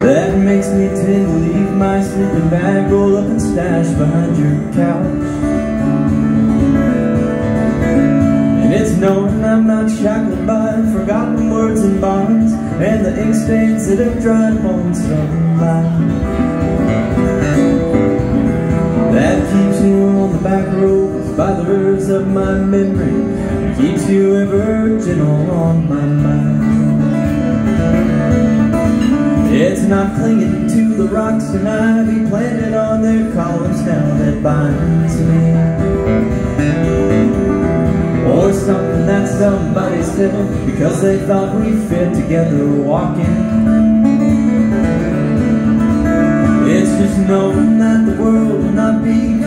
That makes me tend to leave my sleeping bag roll up and stash behind your couch. And it's knowing I'm not shackled by forgotten words and bonds and the ink stains that have dried bones from life. That keeps you on the back roads by the rivers of my memory. Keeps you ever gentle on my mind. It's not clinging to the rocks and ivy planted on their columns now that binds me. Or something that somebody said because they thought we fit together walking. It's just knowing that the world will not be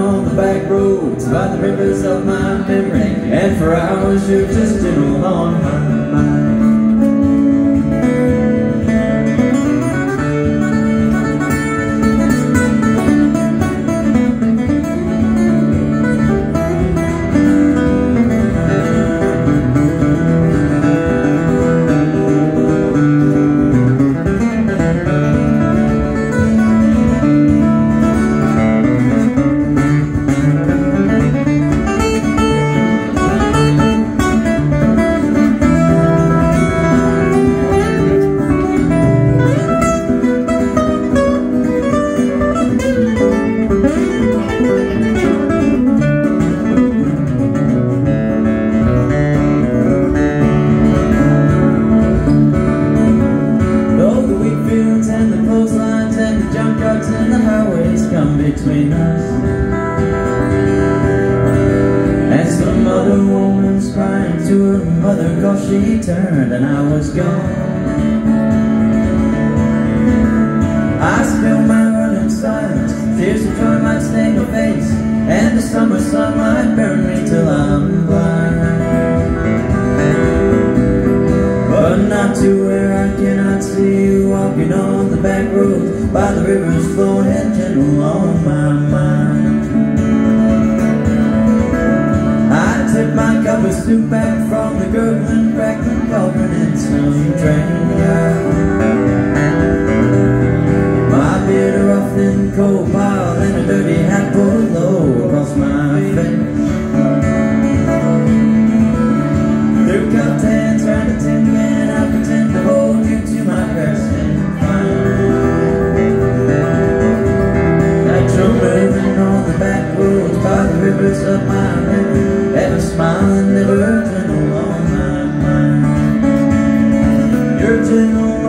on the back roads by the rivers of my memory. And for hours you're just gentle on my And some other woman's crying to her mother Cause she turned and I was gone. I spill my running silence Tears of joy might stain face And the summer sun might burn me till I'm Walking on the back roads By the rivers flowing gentle on my mind. I tip my cup of soup back from the gurgling, crackling cauldron in some train yard My beard rough and cold pile and a dirty hat pulled low across my face of my memory, ever smiling, never gentle on my mind. You're gentle.